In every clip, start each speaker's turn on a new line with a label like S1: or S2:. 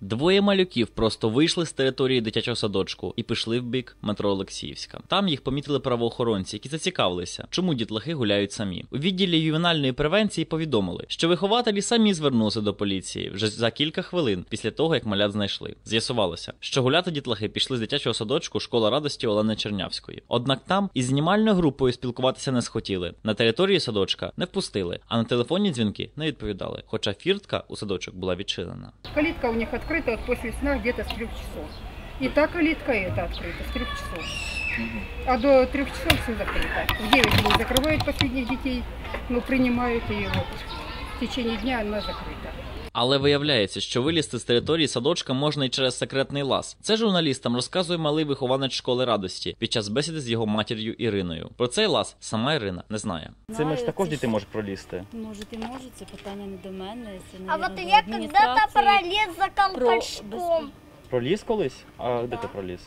S1: Двоє малюків просто вийшли з території дитячого садочку і пішли в бік метро Олексіївська. Там їх помітили правоохоронці, які зацікавилися, чому дітлахи гуляють самі. У відділі ювенальної превенції повідомили, що вихователі самі звернулися до поліції вже за кілька хвилин після того, як малят знайшли. З'ясувалося, що гуляти дітлахи пішли з дитячого садочку школа радості Олени Чернявської. Однак там із знімальною групою спілкуватися не схотіли. На території садочка не впустили, а на телефонні дзвінки не відповідали. Хоча фіртка у садочок була відчинена.
S2: Калитка у них открыта вот после сна где-то с трех часов. И та калитка эта открыта с трех часов. А до трех часов все закрыто. В 9 они закрывают последних детей, но принимают ее вот. В течение дня она закрыта.
S1: Але виявляється, що вилізти з території садочка можна і через секретний лаз. Це журналістам розказує малий вихованець школи радості під час бесіди з його матір'ю Іриною. Про цей лаз сама Ірина не знає.
S3: Цими ж також
S4: це
S3: діти можуть пролізти.
S4: Може, і може, це питання не до мене. Це,
S5: А
S4: навірно,
S5: вот
S4: до
S5: я когда-то
S4: адміністрації.
S5: пролез за
S4: про
S5: колпачком.
S3: Проліз колись? А де ти проліз?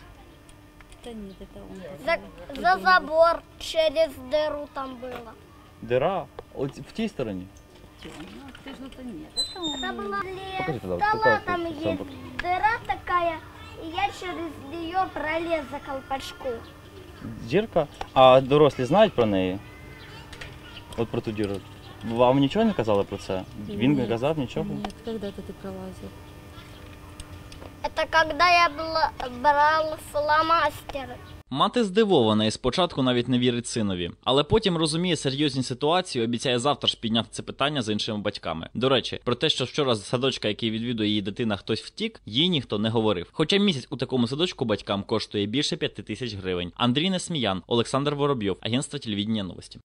S4: Та ні, це он.
S5: За, за забор через дыру там было.
S3: Дира? От в тій стороні
S4: Ну, це ж ну, то ні. Це он.
S5: Это была
S3: Покажи туда,
S5: стола,
S3: покажи,
S5: там
S3: сам
S5: есть
S3: покажи.
S5: дыра такая, и я через нее пролез за колпачком.
S3: Дірка? А дорослі знають про неї? От про ту діру. Вам нічого не казали про це? Він не
S4: Ні.
S3: казав нічого?
S4: Ні, коли ти пролазив?
S5: Это когда я бла- брал фломастеры.
S1: Мати здивована і спочатку навіть не вірить синові, але потім розуміє серйозні ситуації, обіцяє завтра ж підняти це питання з іншими батьками. До речі, про те, що вчора з садочка, який відвідує її дитина, хтось втік, їй ніхто не говорив. Хоча місяць у такому садочку батькам коштує більше п'яти тисяч гривень. Андрій Несміян, Олександр Воробйов, агентство телевідення новості.